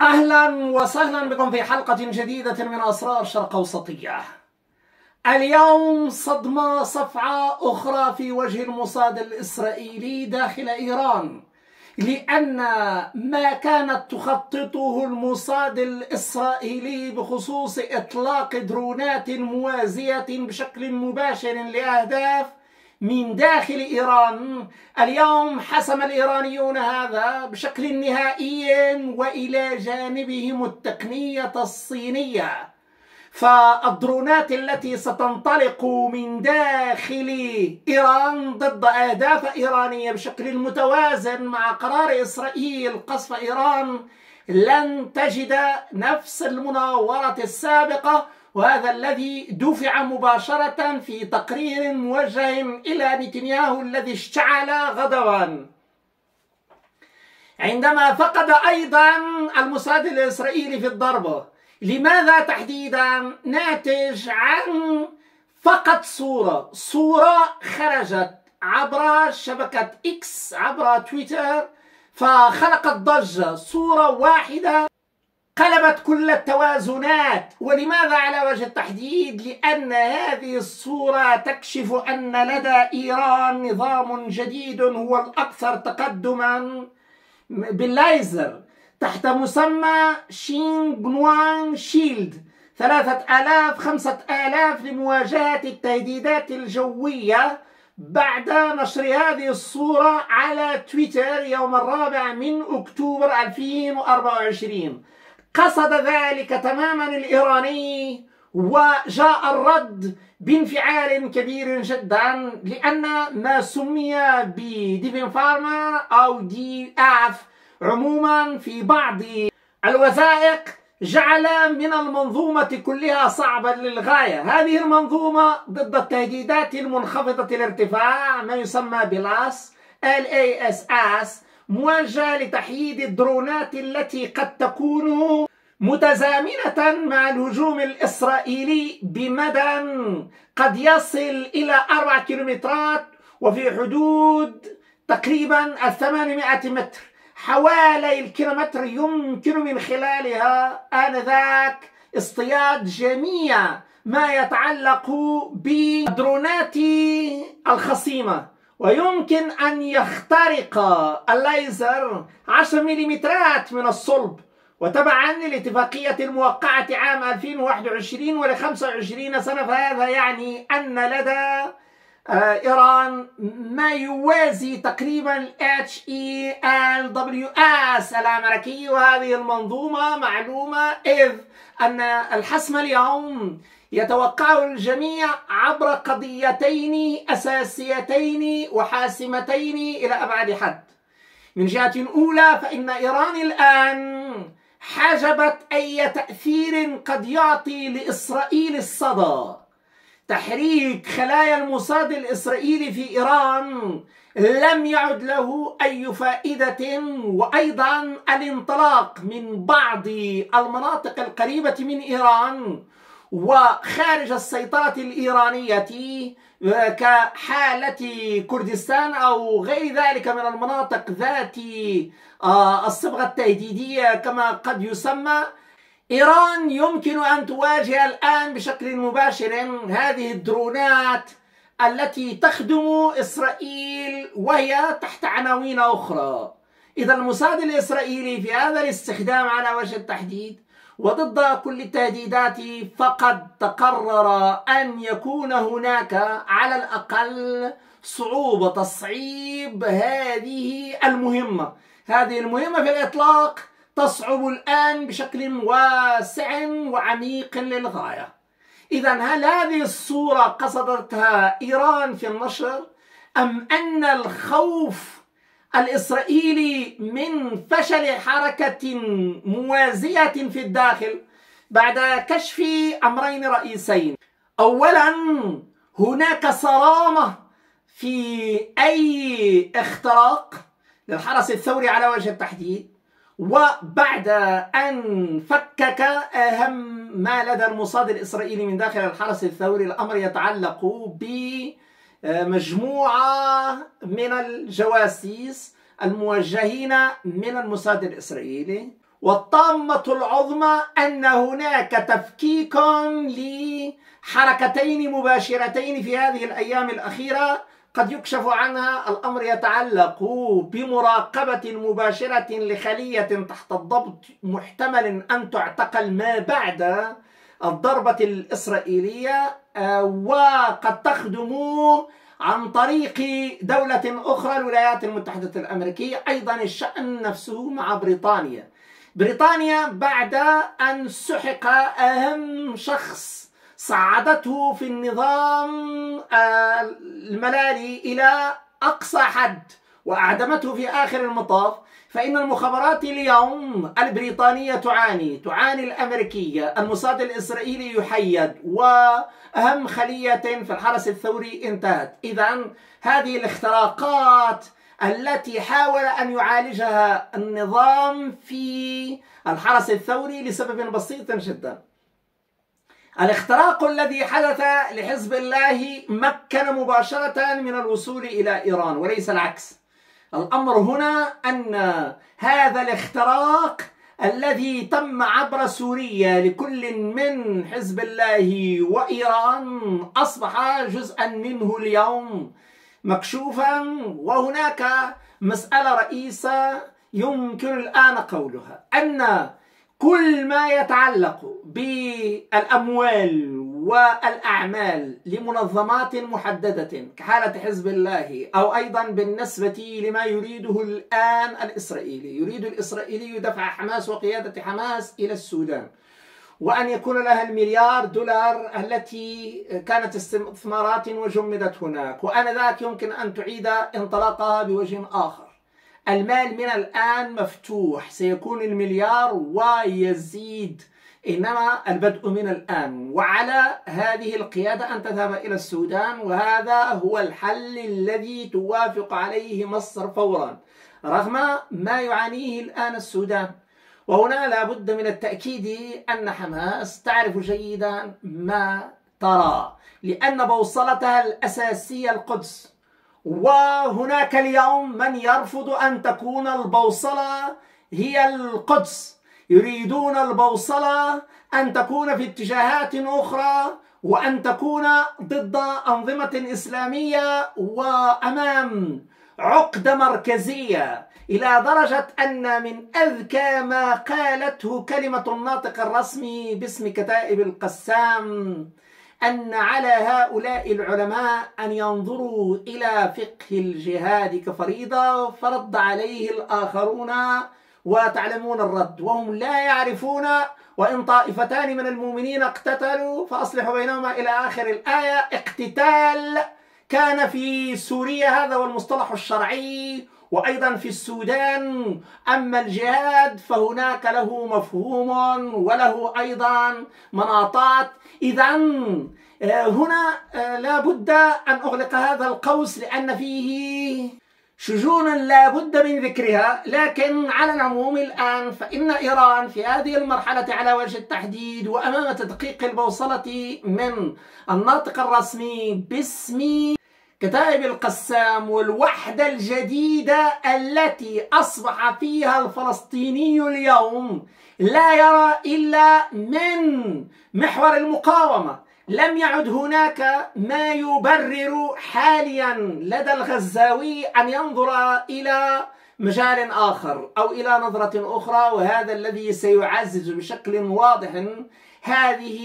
أهلا وسهلا بكم في حلقة جديدة من أسرار الشرق أوسطية. اليوم صدمة صفعة أخرى في وجه المصاد الإسرائيلي داخل إيران. لأن ما كانت تخططه المصاد الإسرائيلي بخصوص إطلاق درونات موازية بشكل مباشر لأهداف من داخل إيران. اليوم حسم الإيرانيون هذا بشكل نهائي وإلى جانبهم التقنية الصينية. فالدرونات التي ستنطلق من داخل إيران ضد أهداف إيرانية بشكل متوازن مع قرار إسرائيل قصف إيران لن تجد نفس المناورة السابقة وهذا الذي دفع مباشرة في تقرير موجه إلى نتنياهو الذي اشتعل غضبا عندما فقد أيضا المصاد الإسرائيلي في الضربة لماذا تحديدا ناتج عن فقط صورة؟ صورة خرجت عبر شبكة إكس عبر تويتر فخلقت ضجة. صورة واحدة قلبت كل التوازنات. ولماذا على وجه التحديد؟ لأن هذه الصورة تكشف أن لدى إيران نظام جديد هو الأكثر تقدما بالليزر تحت مسمى شين جنوان شيلد. ثلاثة آلاف خمسة آلاف لمواجهة التهديدات الجوية بعد نشر هذه الصورة على تويتر يوم الرابع من أكتوبر 2024 قصد ذلك تماما الإيراني وجاء الرد بانفعال كبير جدا لأن ما سمي بديفين فارما أو دي إف عموما في بعض الوثائق جعل من المنظومة كلها صعبا للغاية. هذه المنظومة ضد التهديدات المنخفضة الارتفاع ما يسمى بلاس LASS موجهة لتحييد الدرونات التي قد تكون متزامنة مع الهجوم الإسرائيلي بمدى قد يصل إلى أربع كيلومترات وفي حدود تقريبا الثمانمائة متر. حوالي الكيلومتر يمكن من خلالها آنذاك اصطياد جميع ما يتعلق بالدرونات الخصيمة. ويمكن أن يخترق الليزر 10 مليمترات من الصلب وتبعا للاتفاقية الموقعة عام 2021 ول 25 سنة فهذا يعني أن لدى آه، إيران ما يوازي تقريبا HELWS الأمريكي وهذه المنظومة معلومة إذ أن الحسم اليوم يتوقعه الجميع عبر قضيتين أساسيتين وحاسمتين إلى أبعد حد. من جهة أولى فإن إيران الآن حجبت أي تأثير قد يعطي لإسرائيل الصدى. تحريك خلايا الموساد الإسرائيلي في إيران لم يعد له أي فائدة وأيضا الانطلاق من بعض المناطق القريبة من إيران وخارج السيطرة الإيرانية كحالة كردستان أو غير ذلك من المناطق ذات آه، الصبغة التهديدية كما قد يسمى. إيران يمكن أن تواجه الآن بشكل مباشر هذه الدرونات التي تخدم إسرائيل وهي تحت عناوين أخرى. إذا المصاد الإسرائيلي في هذا الاستخدام على وجه التحديد وضد كل التهديدات فقد تقرر أن يكون هناك على الأقل صعوبة تصعيب هذه المهمة. هذه المهمة في الإطلاق تصعب الآن بشكل واسع وعميق للغاية. إذا هل هذه الصورة قصدتها إيران في النشر أم أن الخوف الإسرائيلي من فشل حركة موازية في الداخل بعد كشف أمرين رئيسين. أولا هناك صرامة في أي اختراق للحرس الثوري على وجه التحديد وبعد أن فكك أهم ما لدى المصاد الإسرائيلي من داخل الحرس الثوري الأمر يتعلق ب مجموعة من الجواسيس الموجهين من الموساد الإسرائيلي والطامة العظمى أن هناك تفكيك لحركتين مباشرتين في هذه الأيام الأخيرة قد يكشف عنها الأمر يتعلق بمراقبة مباشرة لخلية تحت الضبط محتمل أن تعتقل ما بعد الضربة الإسرائيلية آه، وقد تخدم عن طريق دولة أخرى الولايات المتحدة الأمريكية. أيضا الشأن نفسه مع بريطانيا. بريطانيا بعد أن سحق أهم شخص صعدته في النظام آه، الملالي إلى أقصى حد وأعدمته في آخر المطاف. فإن المخابرات اليوم البريطانية تعاني تعاني الأمريكية الموساد الإسرائيلي يحيد وأهم خلية في الحرس الثوري انتهت. إذا هذه الاختراقات التي حاول أن يعالجها النظام في الحرس الثوري لسبب بسيط جدا. الاختراق الذي حدث لحزب الله مكن مباشرة من الوصول إلى إيران وليس العكس. الأمر هنا أن هذا الاختراق الذي تم عبر سوريا لكل من حزب الله وإيران أصبح جزءا منه اليوم مكشوفا وهناك مسألة رئيسة يمكن الآن قولها أن كل ما يتعلق بالأموال والأعمال لمنظمات محددة كحالة حزب الله أو أيضا بالنسبة لما يريده الآن الإسرائيلي. يريد الإسرائيلي دفع حماس وقيادة حماس إلى السودان. وأن يكون لها المليار دولار التي كانت استثمارات وجمدت هناك. وآنذاك يمكن أن تعيد انطلاقها بوجه آخر. المال من الآن مفتوح. سيكون المليار ويزيد إنما البدء من الآن. وعلى هذه القيادة أن تذهب إلى السودان وهذا هو الحل الذي توافق عليه مصر فورا رغم ما يعانيه الآن السودان. وهنا لا بد من التأكيد أن حماس تعرف جيدا ما ترى لأن بوصلتها الأساسية القدس. وهناك اليوم من يرفض أن تكون البوصلة هي القدس. يريدون البوصلة أن تكون في اتجاهات أخرى وأن تكون ضد أنظمة إسلامية وأمام عقدة مركزية إلى درجة أن من أذكى ما قالته كلمة الناطق الرسمي باسم كتائب القسام أن على هؤلاء العلماء أن ينظروا إلى فقه الجهاد كفريضة فرد عليه الآخرون وتعلمون الرد وهم لا يعرفون وإن طائفتان من المؤمنين اقتتلوا فأصلحوا بينهما إلى آخر الآية. اقتتال كان في سوريا هذا هو المصطلح الشرعي وأيضا في السودان. أما الجهاد فهناك له مفهوم وله أيضا مناطات. إذا آه، هنا آه، لا بد أن أغلق هذا القوس لأن فيه شجونا لا بد من ذكرها لكن على العموم الآن فإن إيران في هذه المرحلة على وجه التحديد وأمام تدقيق البوصلة من الناطق الرسمي باسم كتائب القسام والوحدة الجديدة التي أصبح فيها الفلسطيني اليوم لا يرى إلا من محور المقاومة. لم يعد هناك ما يبرر حاليا لدى الغزاوي أن ينظر إلى مجال آخر أو إلى نظرة أخرى وهذا الذي سيعزز بشكل واضح هذه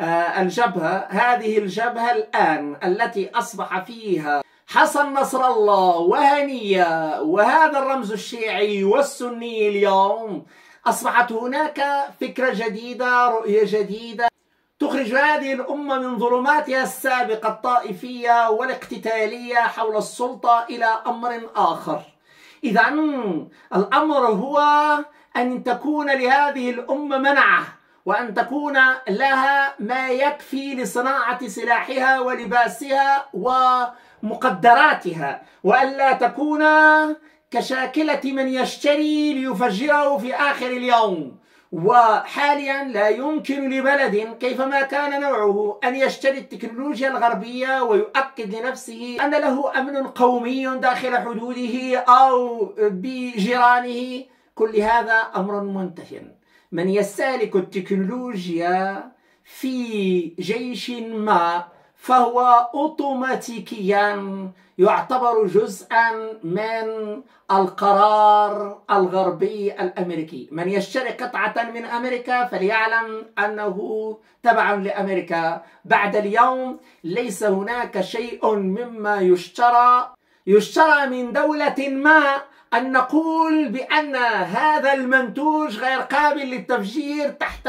آه، الجبهة هذه الجبهة الآن التي أصبح فيها حسن نصر الله وهنية وهذا الرمز الشيعي والسني اليوم. أصبحت هناك فكرة جديدة رؤية جديدة. تخرج هذه الأمة من ظلماتها السابقة الطائفية والاقتتالية حول السلطة إلى أمر آخر. إذا الأمر هو أن تكون لهذه الأمة منعة وأن تكون لها ما يكفي لصناعة سلاحها ولباسها ومقدراتها وألا تكون كشاكلة من يشتري ليفجره في آخر اليوم. وحاليا لا يمكن لبلد كيفما كان نوعه أن يشتري التكنولوجيا الغربية ويؤكد لنفسه أن له أمن قومي داخل حدوده أو بجيرانه. كل هذا أمر منتهٍ من يستهلك التكنولوجيا في جيش ما فهو اوتوماتيكيا. يعتبر جزءا من القرار الغربي الأمريكي، من يشتري قطعة من أمريكا فليعلم أنه تبع لأمريكا، بعد اليوم ليس هناك شيء مما يشترى. يشترى من دولة ما. أن نقول بأن هذا المنتوج غير قابل للتفجير تحت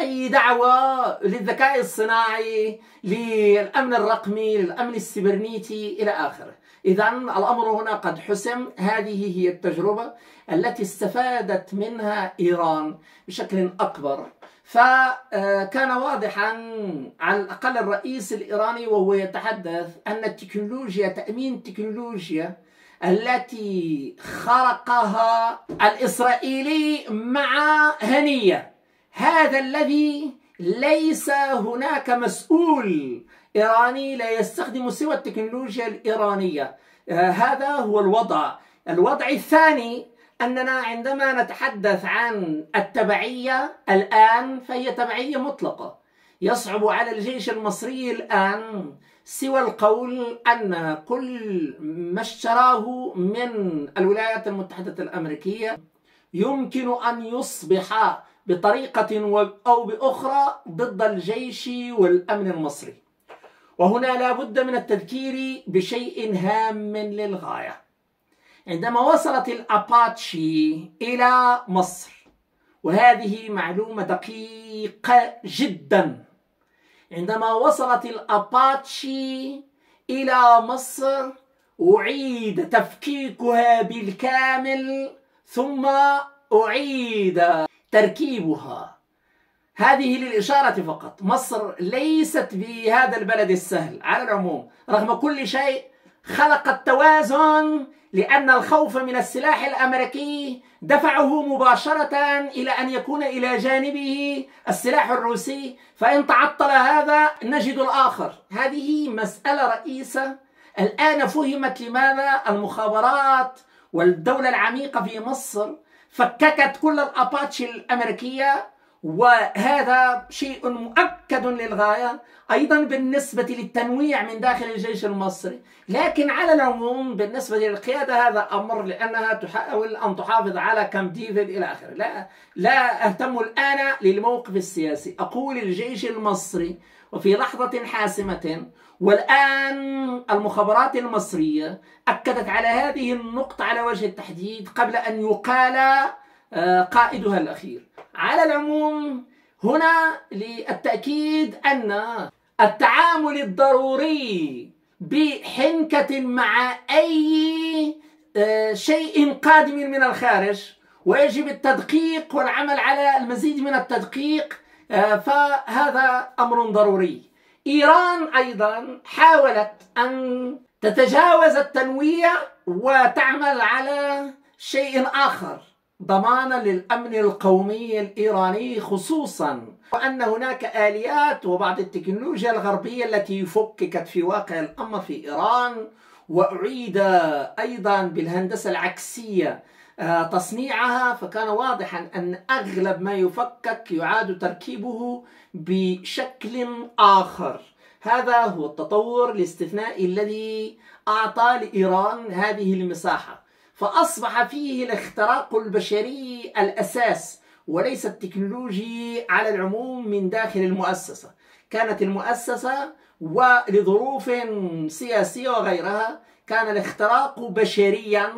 أي دعوة للذكاء الصناعي للأمن الرقمي للأمن السبرنيتي إلى آخره. إذا الأمر هنا قد حسم. هذه هي التجربة التي استفادت منها إيران بشكل أكبر. فكان واضحا على الأقل الرئيس الإيراني وهو يتحدث أن التكنولوجيا تأمين التكنولوجيا التي خرقها الإسرائيلي مع هنية. هذا الذي ليس هناك مسؤول إيراني لا يستخدم سوى التكنولوجيا الإيرانية. آه، هذا هو الوضع. الوضع الثاني أننا عندما نتحدث عن التبعية الآن فهي تبعية مطلقة. يصعب على الجيش المصري الآن سوى القول أن كل ما اشتراه من الولايات المتحدة الأمريكية يمكن أن يصبح بطريقة أو بأخرى ضد الجيش والأمن المصري. وهنا لا بد من التذكير بشيء هام للغاية. عندما وصلت الأباتشي إلى مصر وهذه معلومة دقيقة جدا. عندما وصلت الأباتشي إلى مصر أعيد تفكيكها بالكامل ثم أعيد تركيبها. هذه للإشارة فقط. مصر ليست بهذا البلد السهل. على العموم رغم كل شيء خلقت توازن لأن الخوف من السلاح الأمريكي دفعه مباشرة إلى أن يكون إلى جانبه السلاح الروسي. فإن تعطل هذا نجد الآخر. هذه مسألة رئيسة. الآن فهمت لماذا المخابرات والدولة العميقة في مصر فككت كل الأباتشي الأمريكية وهذا شيء مؤكد للغاية أيضا بالنسبة للتنويع من داخل الجيش المصري. لكن على العموم بالنسبة للقيادة هذا أمر لأنها تحاول أن تحافظ على كام ديفيد إلى آخره. لا, لا أهتم الآن للموقف السياسي. أقول الجيش المصري وفي لحظة حاسمة والآن المخابرات المصرية أكدت على هذه النقطة على وجه التحديد قبل أن يقال آه، قائدها الأخير. على العموم هنا للتأكيد أن التعامل الضروري بحنكة مع أي آه، شيء قادم من الخارج ويجب التدقيق والعمل على المزيد من التدقيق آه، فهذا أمر ضروري. إيران أيضا حاولت أن تتجاوز التنويع وتعمل على شيء آخر ضمانا للأمن القومي الإيراني خصوصا وأن هناك آليات وبعض التكنولوجيا الغربية التي فككت في واقع الامر في إيران وأعيد أيضا بالهندسة العكسية آه، تصنيعها فكان واضحا أن أغلب ما يفكك يعاد تركيبه بشكل آخر. هذا هو التطور الاستثنائي الذي أعطى لإيران هذه المساحة. فأصبح فيه الاختراق البشري الأساس وليس التكنولوجي على العموم من داخل المؤسسة. كانت المؤسسة ولظروف سياسية وغيرها كان الاختراق بشريا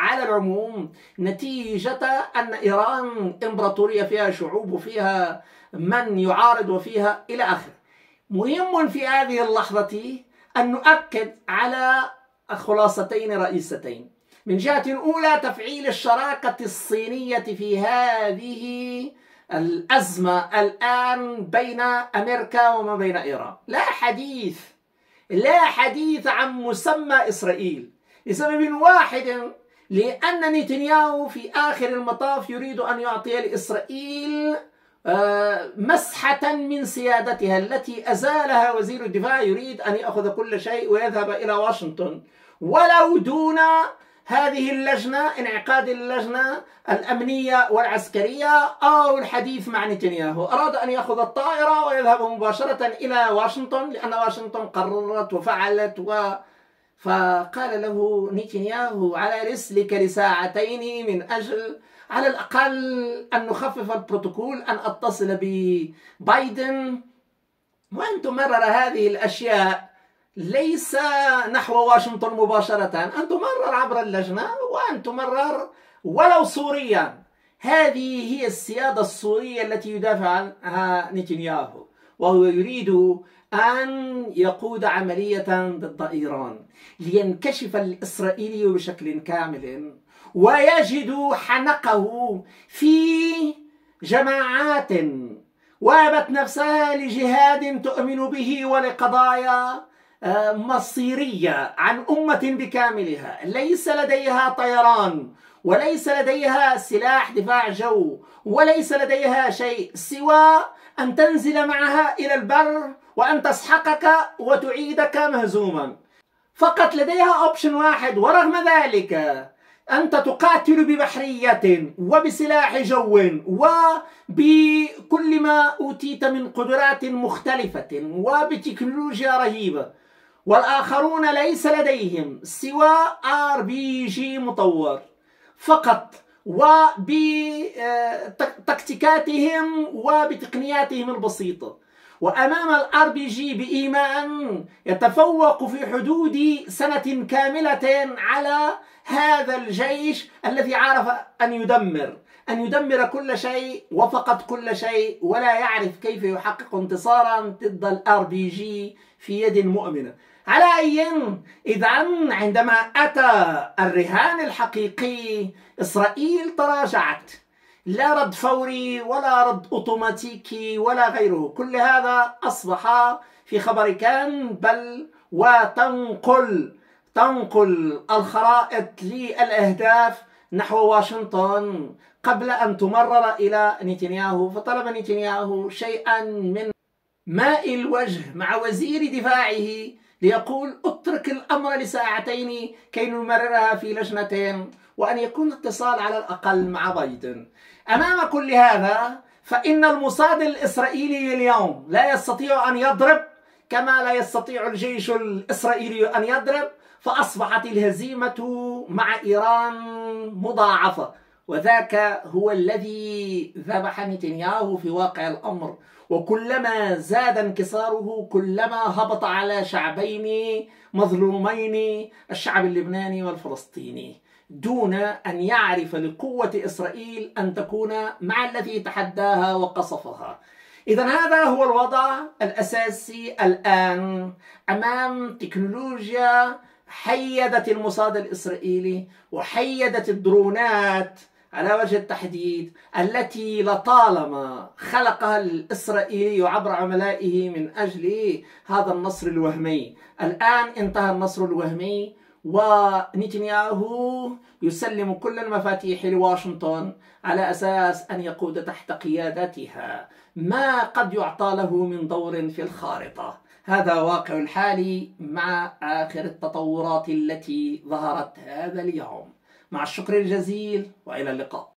على العموم نتيجة أن إيران إمبراطورية فيها شعوب وفيها من يعارض وفيها إلى آخره. مهم في هذه اللحظة أن نؤكد على خلاصتين رئيستين. من جهة أولى تفعيل الشراكة الصينية في هذه الأزمة الآن بين أمريكا وما بين إيران. لا حديث لا حديث عن مسمى إسرائيل. لسبب واحد لأن نتنياهو في آخر المطاف يريد أن يعطي لإسرائيل آه، مسحة من سيادتها التي أزالها وزير الدفاع يريد أن يأخذ كل شيء ويذهب إلى واشنطن. ولو دون هذه اللجنة انعقاد اللجنة الأمنية والعسكرية أو الحديث مع نتنياهو. أراد أن يأخذ الطائرة ويذهب مباشرة إلى واشنطن لأن واشنطن قررت وفعلت و فقال له نتنياهو على رسلك لساعتين من أجل على الأقل أن نخفف البروتوكول أن أتصل ببايدن. وأن تمرر هذه الأشياء. ليس نحو واشنطن مباشرة. أن تمرر عبر اللجنة وأن تمرر ولو سوريا. هذه هي السيادة السورية التي يدافع عنها نتنياهو وهو يريد أن يقود عملية ضد إيران لينكشف الإسرائيلي بشكل كامل ويجد حنقه في جماعات وابت نفسها لجهاد تؤمن به ولقضايا آه، مصيرية عن أمة بكاملها. ليس لديها طيران وليس لديها سلاح دفاع جو وليس لديها شيء سوى أن تنزل معها إلى البر وأن تسحقك وتعيدك مهزوما. فقط لديها option واحد ورغم ذلك أنت تقاتل ببحرية وبسلاح جو وبكل ما أوتيت من قدرات مختلفة وبتكنولوجيا رهيبة. والآخرون ليس لديهم سوى RPG مطور. فقط وبتكتيكاتهم وبتقنياتهم البسيطة. وأمام ال RPG بإيمان يتفوق في حدود سنة كاملة على هذا الجيش الذي عرف أن يدمر أن يدمر كل شيء وفقد كل شيء ولا يعرف كيف يحقق انتصارا ضد ال RPG في يد مؤمنة. على أي إذا عندما أتى الرهان الحقيقي إسرائيل تراجعت. لا رد فوري ولا رد أوتوماتيكي ولا غيره. كل هذا أصبح في خبر كان بل وتنقل تنقل الخرائط للأهداف نحو واشنطن قبل أن تمرر إلى نتنياهو. فطلب نتنياهو شيئا من ماء الوجه مع وزير دفاعه ليقول اترك الأمر لساعتين كي نمررها في لجنتين وأن يكون اتصال على الأقل مع بايدن. أمام كل هذا فإن المصاد الإسرائيلي اليوم لا يستطيع أن يضرب كما لا يستطيع الجيش الإسرائيلي أن يضرب فأصبحت الهزيمة مع إيران مضاعفة. وذاك هو الذي ذبح نتنياهو في واقع الأمر. وكلما زاد انكساره كلما هبط على شعبين مظلومين الشعب اللبناني والفلسطيني. دون أن يعرف لقوة إسرائيل أن تكون مع الذي تحداها وقصفها. إذا هذا هو الوضع الأساسي الآن أمام تكنولوجيا حيدت المصاد الإسرائيلي وحيدت الدرونات على وجه التحديد التي لطالما خلقها الإسرائيلي عبر عملائه من أجل هذا النصر الوهمي. الآن انتهى النصر الوهمي ونتنياهو يسلم كل المفاتيح لواشنطن على أساس أن يقود تحت قيادتها ما قد يعطى له من دور في الخارطة. هذا واقع الحال مع آخر التطورات التي ظهرت هذا اليوم. مع الشكر الجزيل وإلى اللقاء.